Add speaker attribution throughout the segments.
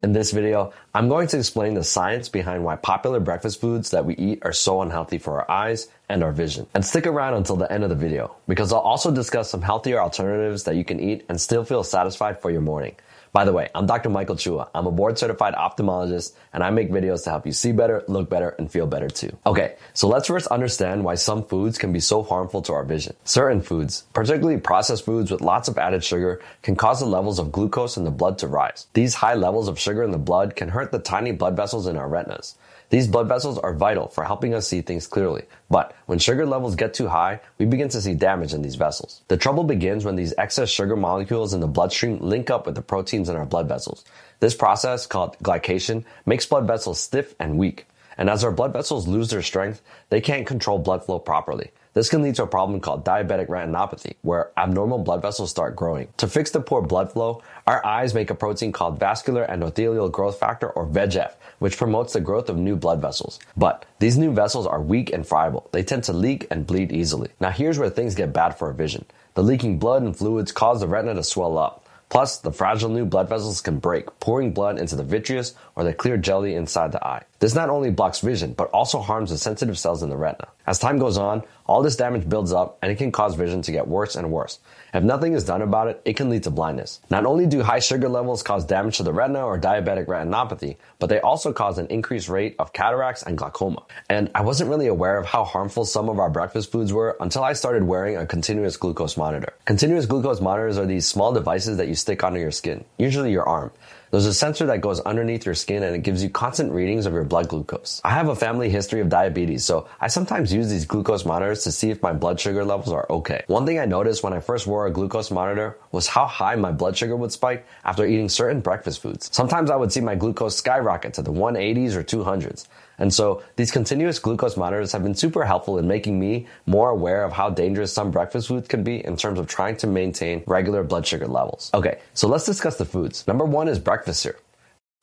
Speaker 1: In this video, I'm going to explain the science behind why popular breakfast foods that we eat are so unhealthy for our eyes and our vision. And stick around until the end of the video, because I'll also discuss some healthier alternatives that you can eat and still feel satisfied for your morning. By the way, I'm Dr. Michael Chua. I'm a board certified ophthalmologist and I make videos to help you see better, look better, and feel better too. Okay, so let's first understand why some foods can be so harmful to our vision. Certain foods, particularly processed foods with lots of added sugar, can cause the levels of glucose in the blood to rise. These high levels of sugar in the blood can hurt the tiny blood vessels in our retinas. These blood vessels are vital for helping us see things clearly. But when sugar levels get too high, we begin to see damage in these vessels. The trouble begins when these excess sugar molecules in the bloodstream link up with the proteins in our blood vessels. This process, called glycation, makes blood vessels stiff and weak. And as our blood vessels lose their strength, they can't control blood flow properly. This can lead to a problem called diabetic retinopathy, where abnormal blood vessels start growing. To fix the poor blood flow, our eyes make a protein called vascular endothelial growth factor, or VEGF, which promotes the growth of new blood vessels. But these new vessels are weak and friable. They tend to leak and bleed easily. Now here's where things get bad for our vision. The leaking blood and fluids cause the retina to swell up. Plus, the fragile new blood vessels can break, pouring blood into the vitreous or the clear jelly inside the eye. This not only blocks vision, but also harms the sensitive cells in the retina. As time goes on, all this damage builds up and it can cause vision to get worse and worse. If nothing is done about it, it can lead to blindness. Not only do high sugar levels cause damage to the retina or diabetic retinopathy, but they also cause an increased rate of cataracts and glaucoma. And I wasn't really aware of how harmful some of our breakfast foods were until I started wearing a continuous glucose monitor. Continuous glucose monitors are these small devices that you stick onto your skin, usually your arm. There's a sensor that goes underneath your skin and it gives you constant readings of your blood glucose. I have a family history of diabetes, so I sometimes use these glucose monitors to see if my blood sugar levels are okay. One thing I noticed when I first wore a glucose monitor was how high my blood sugar would spike after eating certain breakfast foods. Sometimes I would see my glucose skyrocket to the 180s or 200s. And so these continuous glucose monitors have been super helpful in making me more aware of how dangerous some breakfast foods can be in terms of trying to maintain regular blood sugar levels. Okay, so let's discuss the foods. Number one is breakfast cereal.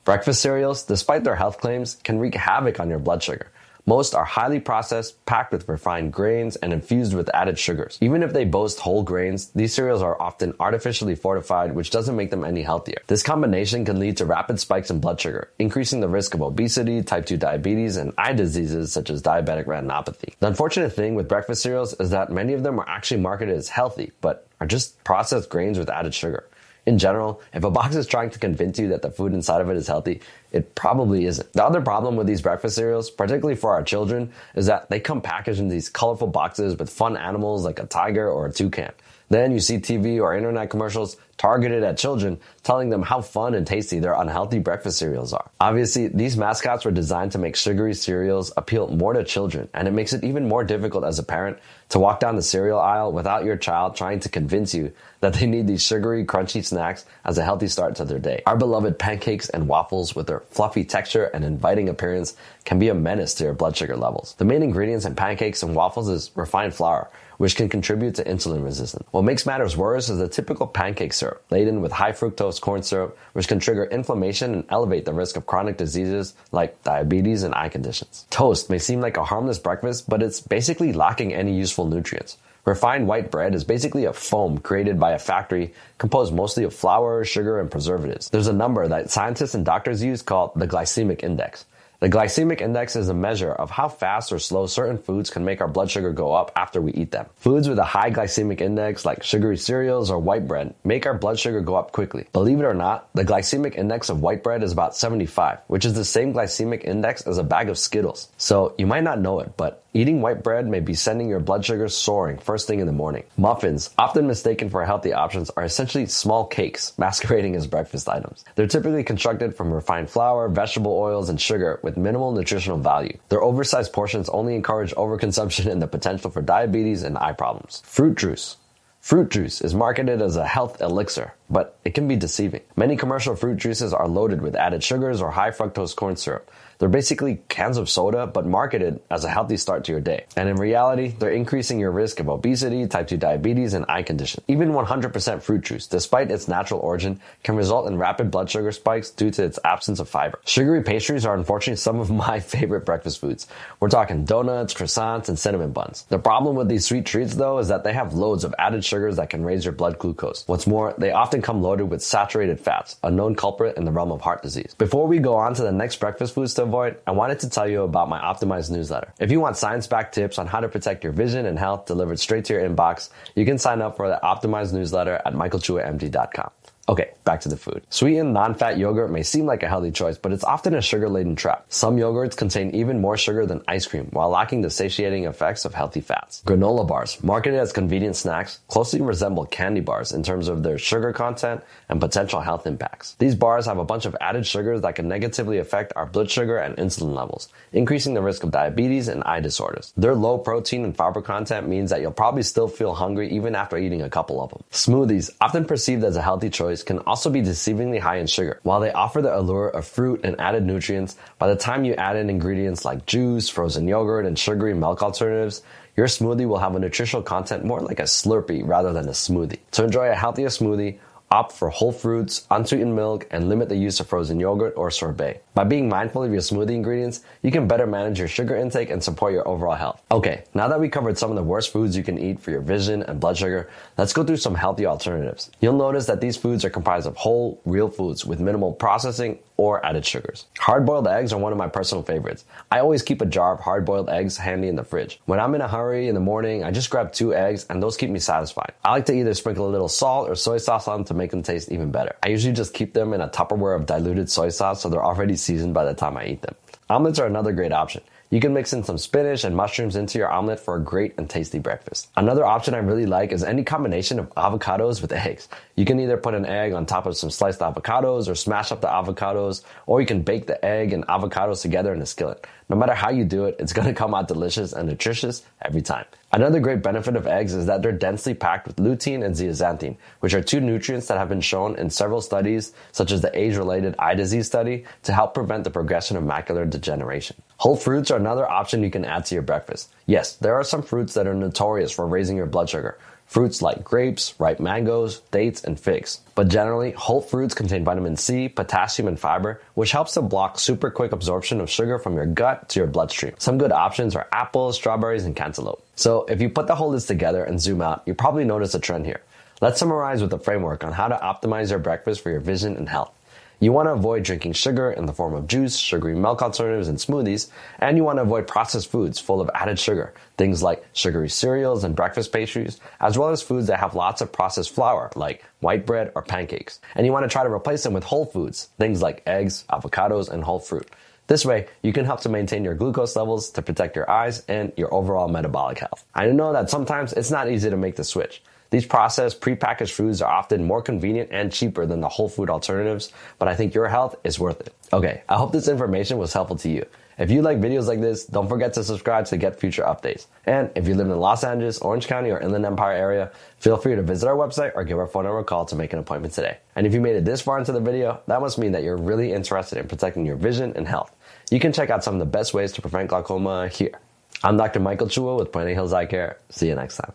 Speaker 1: Breakfast cereals, despite their health claims, can wreak havoc on your blood sugar. Most are highly processed, packed with refined grains, and infused with added sugars. Even if they boast whole grains, these cereals are often artificially fortified, which doesn't make them any healthier. This combination can lead to rapid spikes in blood sugar, increasing the risk of obesity, type 2 diabetes, and eye diseases such as diabetic retinopathy. The unfortunate thing with breakfast cereals is that many of them are actually marketed as healthy, but are just processed grains with added sugar in general, if a box is trying to convince you that the food inside of it is healthy, it probably isn't. The other problem with these breakfast cereals, particularly for our children, is that they come packaged in these colorful boxes with fun animals like a tiger or a toucan. Then you see TV or internet commercials targeted at children, telling them how fun and tasty their unhealthy breakfast cereals are. Obviously, these mascots were designed to make sugary cereals appeal more to children, and it makes it even more difficult as a parent to walk down the cereal aisle without your child trying to convince you that they need these sugary, crunchy snacks as a healthy start to their day. Our beloved pancakes and waffles with their fluffy texture and inviting appearance can be a menace to your blood sugar levels. The main ingredients in pancakes and waffles is refined flour, which can contribute to insulin resistance. What makes matters worse is the typical pancake syrup, laden with high fructose corn syrup, which can trigger inflammation and elevate the risk of chronic diseases like diabetes and eye conditions. Toast may seem like a harmless breakfast, but it's basically lacking any useful nutrients. Refined white bread is basically a foam created by a factory composed mostly of flour, sugar, and preservatives. There's a number that scientists and doctors use called the glycemic index. The glycemic index is a measure of how fast or slow certain foods can make our blood sugar go up after we eat them. Foods with a high glycemic index, like sugary cereals or white bread, make our blood sugar go up quickly. Believe it or not, the glycemic index of white bread is about 75, which is the same glycemic index as a bag of Skittles. So you might not know it, but Eating white bread may be sending your blood sugar soaring first thing in the morning. Muffins, often mistaken for healthy options, are essentially small cakes masquerading as breakfast items. They're typically constructed from refined flour, vegetable oils, and sugar with minimal nutritional value. Their oversized portions only encourage overconsumption and the potential for diabetes and eye problems. Fruit juice. Fruit juice is marketed as a health elixir, but it can be deceiving. Many commercial fruit juices are loaded with added sugars or high fructose corn syrup. They're basically cans of soda, but marketed as a healthy start to your day. And in reality, they're increasing your risk of obesity, type 2 diabetes, and eye conditions. Even 100% fruit juice, despite its natural origin, can result in rapid blood sugar spikes due to its absence of fiber. Sugary pastries are unfortunately some of my favorite breakfast foods. We're talking donuts, croissants, and cinnamon buns. The problem with these sweet treats, though, is that they have loads of added sugars that can raise your blood glucose. What's more, they often often come loaded with saturated fats, a known culprit in the realm of heart disease. Before we go on to the next breakfast foods to avoid, I wanted to tell you about my Optim-Eyes newsletter. If you want science-backed tips on how to protect your vision and health delivered straight to your inbox, you can sign up for the Optim-Eyes newsletter at michaelchuamd.com. Okay, back to the food. Sweetened, non-fat yogurt may seem like a healthy choice, but it's often a sugar-laden trap. Some yogurts contain even more sugar than ice cream, while lacking the satiating effects of healthy fats. Granola bars, marketed as convenient snacks, closely resemble candy bars in terms of their sugar content and potential health impacts. These bars have a bunch of added sugars that can negatively affect our blood sugar and insulin levels, increasing the risk of diabetes and eye disorders. Their low protein and fiber content means that you'll probably still feel hungry even after eating a couple of them. Smoothies, often perceived as a healthy choice, can also be deceivingly high in sugar. While they offer the allure of fruit and added nutrients, by the time you add in ingredients like juice, frozen yogurt, and sugary milk alternatives, your smoothie will have a nutritional content more like a Slurpee rather than a smoothie. To enjoy a healthier smoothie, opt for whole fruits, unsweetened milk, and limit the use of frozen yogurt or sorbet. By being mindful of your smoothie ingredients, you can better manage your sugar intake and support your overall health. Okay, now that we covered some of the worst foods you can eat for your vision and blood sugar, let's go through some healthy alternatives. You'll notice that these foods are comprised of whole, real foods with minimal processing or added sugars. Hard boiled eggs are one of my personal favorites. I always keep a jar of hard boiled eggs handy in the fridge. When I'm in a hurry in the morning, I just grab two eggs and those keep me satisfied. I like to either sprinkle a little salt or soy sauce on them to make them taste even better. I usually just keep them in a Tupperware of diluted soy sauce so they're already seasoned by the time I eat them. Omelets are another great option. You can mix in some spinach and mushrooms into your omelet for a great and tasty breakfast. Another option I really like is any combination of avocados with eggs. You can either put an egg on top of some sliced avocados or smash up the avocados, or you can bake the egg and avocados together in a skillet. No matter how you do it, it's going to come out delicious and nutritious every time. Another great benefit of eggs is that they're densely packed with lutein and zeaxanthin, which are two nutrients that have been shown in several studies, such as the age-related eye disease study, to help prevent the progression of macular degeneration. Whole fruits are another option you can add to your breakfast. Yes, there are some fruits that are notorious for raising your blood sugar. Fruits like grapes, ripe mangoes, dates, and figs. But generally, whole fruits contain vitamin C, potassium, and fiber, which helps to block super quick absorption of sugar from your gut to your bloodstream. Some good options are apples, strawberries, and cantaloupe. So if you put the whole list together and zoom out, you probably notice a trend here. Let's summarize with a framework on how to optimize your breakfast for your vision and health. You want to avoid drinking sugar in the form of juice, sugary milk alternatives, and smoothies, and you want to avoid processed foods full of added sugar, things like sugary cereals and breakfast pastries, as well as foods that have lots of processed flour, like white bread or pancakes. And you want to try to replace them with whole foods, things like eggs, avocados, and whole fruit. This way, you can help to maintain your glucose levels to protect your eyes and your overall metabolic health. I know that sometimes it's not easy to make the switch. These processed, prepackaged foods are often more convenient and cheaper than the whole food alternatives, but I think your health is worth it. Okay, I hope this information was helpful to you. If you like videos like this, don't forget to subscribe to get future updates. And if you live in Los Angeles, Orange County, or Inland Empire area, feel free to visit our website or give our phone number a call to make an appointment today. And if you made it this far into the video, that must mean that you're really interested in protecting your vision and health. You can check out some of the best ways to prevent glaucoma here. I'm Dr. Michael Chua with Puente Hills Eye Care. See you next time.